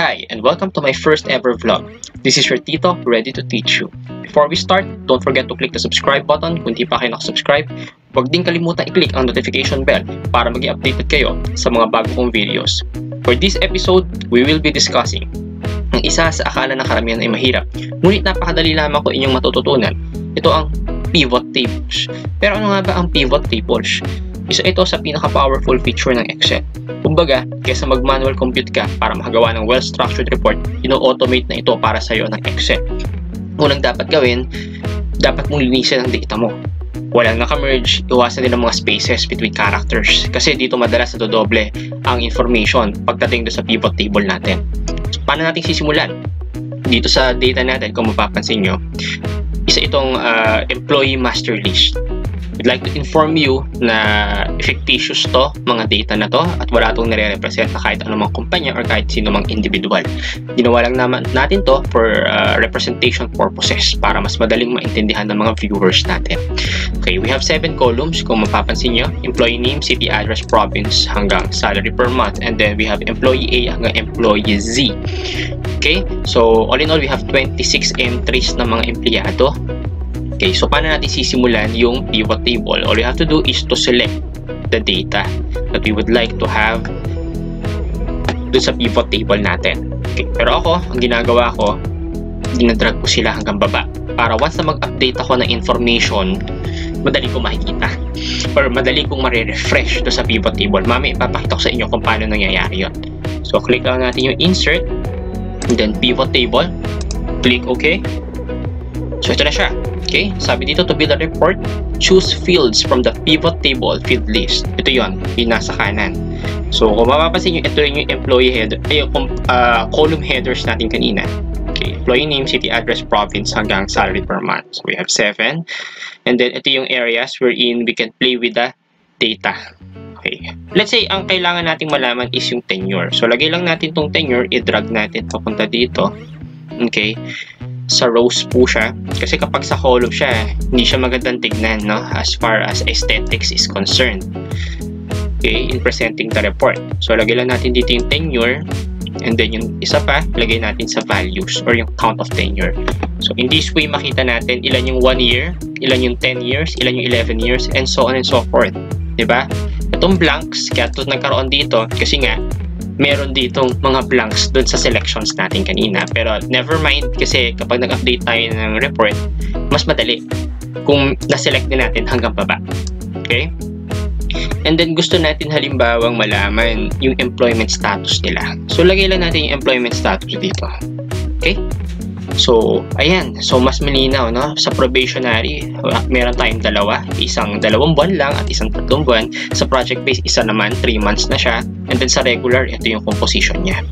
Hi, and welcome to my first ever vlog. This is your Tito, ready to teach you. Before we start, don't forget to click the subscribe button kung di pa kayo nakasubscribe. Huwag din kalimutan i-click ang notification bell para maging updated kayo sa mga bago kong videos. For this episode, we will be discussing ang isa sa akala ng karamihan ay mahirap, ngunit napakadali lamang ko inyong matututunan. Ito ang pivot tables. Pero ano nga ba ang pivot tables? Isa ito sa pinaka-powerful feature ng Excel. Kumbaga, kaysa mag-manual compute ka para makagawa ng well-structured report, ino-automate na ito para sa iyo ng Excel. Unang dapat gawin, dapat mong linisin ang data mo. Walang naka-merge, iwasan din ang mga spaces between characters kasi dito madalas nadodoble ang information pagdating do sa pivot table natin. So, paano natin sisimulan? Dito sa data natin, kung mapapansin nyo, isa itong uh, employee master list. We'd like to inform you na fictitious to, mga data na to, at wala itong nare-represent na kahit anumang kumpanya or kahit sino mang individual. Ginawa lang naman natin to for uh, representation purposes para mas madaling maintindihan ng mga viewers natin. Okay, we have seven columns kung mapapansin nyo. Employee name, city address, province, hanggang salary per month. And then we have employee A hanggang employee Z. Okay, so all in all, we have 26 entries ng mga empleyado Okay, so paano natin sisimulan yung pivot table? All you have to do is to select the data that we would like to have dun sa pivot table natin. Okay, pero ako, ang ginagawa ko, dinadrag ko sila hanggang baba. Para once na mag-update ako ng information, madali ko makikita. Or madali kong mare-refresh do sa pivot table. Mami, ipapakita ko sa inyo kung paano nangyayari yun. So, click lang natin yung insert, and then pivot table, click OK. So, ito na siya. Okay, sabi dito to build a report, choose fields from the pivot table field list. Ito yon, yung nasa kanan. So, kung mapapansin nyo, ito yung employee header, ay, uh, column headers natin kanina. Okay, employee name, city address, province, hanggang salary per month. So, we have 7. And then, ito yung areas wherein we can play with the data. Okay. Let's say, ang kailangan nating malaman is yung tenure. So, lagay lang natin tong tenure, i-drag natin papunta dito. Okay sa rows po siya. Kasi kapag sa column siya, hindi siya magandang tignan no? as far as aesthetics is concerned. Okay, in presenting the report. So, lagay lang natin dito yung tenure and then yung isa pa, lagay natin sa values or yung count of tenure. So, in this way, makita natin ilan yung 1 year, ilan yung 10 years, ilan yung 11 years, and so on and so forth. ba? Diba? Itong blanks, kaya ito nagkaroon dito kasi nga, meron ditong mga blanks dun sa selections natin kanina. Pero never mind kasi kapag nag-update tayo ng report, mas madali kung na-select din natin hanggang baba. Okay? And then gusto natin halimbawang malaman yung employment status nila. So lagay lang natin yung employment status dito. Okay? So, ayan. So, mas malinaw, no? Sa probationary, meron tayong dalawa. Isang dalawang buwan lang at isang tatlong buwan. Sa project base, isa naman, 3 months na siya. And then sa regular, ito yung composition niya.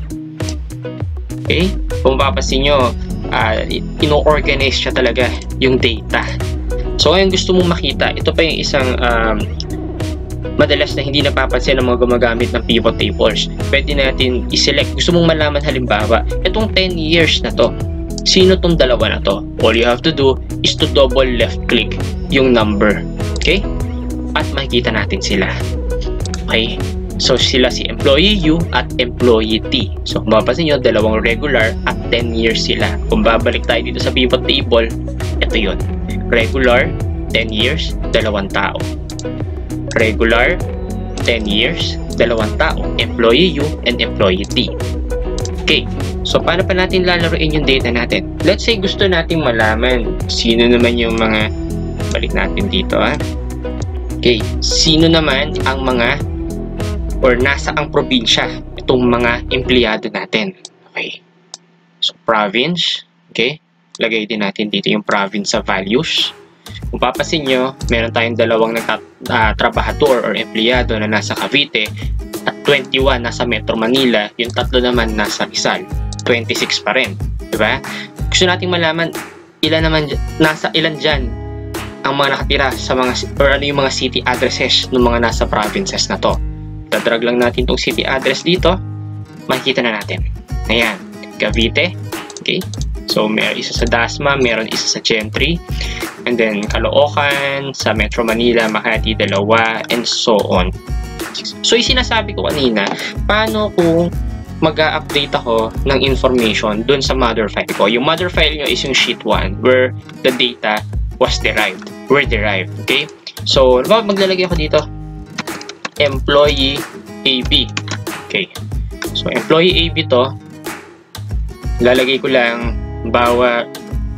Okay? Kung mapapansin nyo, uh, ino-organize siya talaga yung data. So, ngayon gusto mong makita, ito pa yung isang um, madalas na hindi napapansin ng mga gumagamit ng pivot tables. Pwede natin i-select. Gusto mong malaman halimbawa, itong 10 years na to, sino tong dalawa na to. All you have to do is to double left click yung number. Okay? At makikita natin sila. Okay? So, sila si employee U at employee T. So, kung mapapansin nyo, dalawang regular at 10 years sila. Kung babalik tayo dito sa pivot table, ito yon Regular, 10 years, dalawang tao. Regular, 10 years, dalawang tao. Employee U and employee T. Okay, so paano pa natin lalaroin yung data natin? Let's say gusto nating malaman sino naman yung mga, balik natin dito ha. Okay, sino naman ang mga or nasa ang probinsya itong mga empleyado natin. Okay, so province, okay, lagay din natin dito yung province sa values. Kung papasin nyo, meron tayong dalawang nagtatrabahador uh, or empleyado na nasa Cavite at 21 nasa Metro Manila, yung tatlo naman nasa Rizal. 26 pa rin. Diba? Gusto nating malaman ilan naman nasa ilan diyan ang mga nakatira sa mga or ano yung mga city addresses ng mga nasa provinces na to. Dadrag lang natin tong city address dito. Makikita na natin. Ayan, Cavite. Okay? So, meron isa sa Dasma, meron isa sa Gentry, and then Caloocan, sa Metro Manila, Makati, dalawa, and so on. So, yung sinasabi ko kanina, paano kung mag-update ako ng information dun sa mother file ko. Yung mother file nyo is yung sheet 1 where the data was derived, were derived, okay? So, maglalagay ako dito, employee AB. Okay. So, employee AB to, lalagay ko lang bawa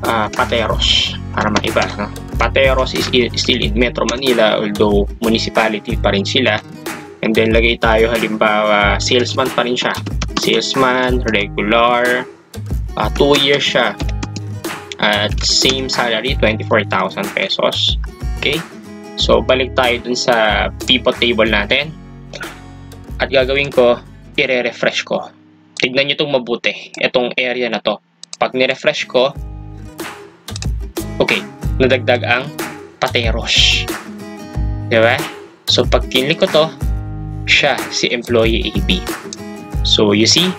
uh, Pateros para maiba. No? Pateros is still in Metro Manila although municipality pa rin sila. And then lagay tayo halimbawa salesman pa rin siya. Salesman, regular, 2 uh, ah, years siya. At same salary, 24,000 pesos. Okay? So, balik tayo dun sa pivot table natin. At gagawin ko, i-refresh ko. Tignan nyo itong mabuti. Itong area na to. Pag ni-refresh ko, okay, nadagdag ang pateros. Diba? So, pag kinlik ko to, siya, si employee AB. So, you see,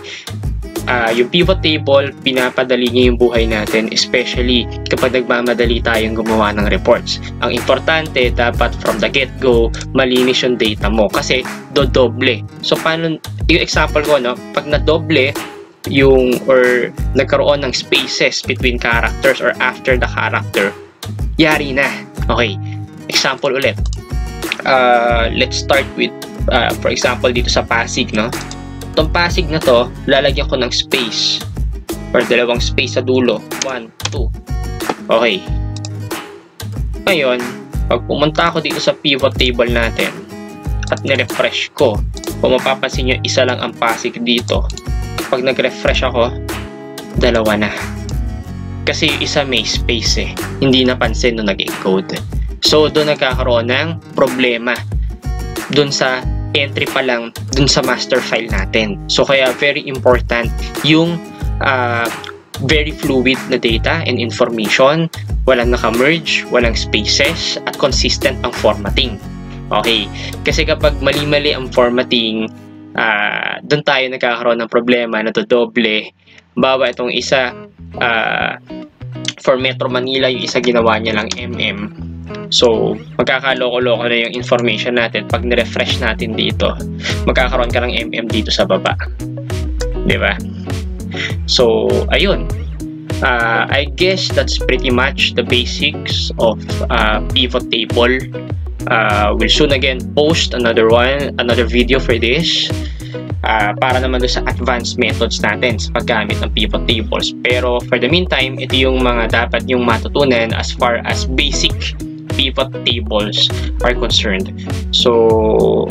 uh, yung pivot table, pinapadali niya yung buhay natin, especially kapag nagmamadali tayong gumawa ng reports. Ang importante, dapat from the get-go, malinis yung data mo kasi dodoble. So, paano, yung example ko, no, pag nadoble, yung or nagkaroon ng spaces between characters or after the character, yari na. Okay, example ulit. Uh, let's start with, uh, for example, dito sa Pasig, no? Itong Pasig na to, lalagyan ko ng space or dalawang space sa dulo. 1, 2. Okay. Ngayon, pag pumunta ako dito sa pivot table natin at nirefresh ko, kung mapapansin nyo, isa lang ang Pasig dito. Pag nag-refresh ako, dalawa na. Kasi isa may space eh. Hindi napansin nung nag-encode. So, doon nagkakaroon ng problema. Doon sa entry pa lang dun sa master file natin. So kaya very important yung uh, very fluid na data and information, walang naka-merge, walang spaces, at consistent ang formatting. Okay, kasi kapag mali-mali ang formatting, uh, doon tayo nagkakaroon ng problema na to doble. Bawa itong isa, uh, for Metro Manila, yung isa ginawa niya lang MM So, magkakaloko-loko na yung information natin pag ni-refresh natin dito. Magkakaroon ka ng MM dito sa baba. ba? So, ayun. Uh, I guess that's pretty much the basics of uh, pivot table. Uh, we'll soon again post another one, another video for this uh, para naman doon sa advanced methods natin sa paggamit ng pivot tables. Pero for the meantime, ito yung mga dapat yung matutunan as far as basic pivot tables are concerned. So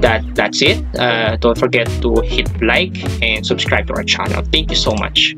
that that's it. Uh, don't forget to hit like and subscribe to our channel. Thank you so much.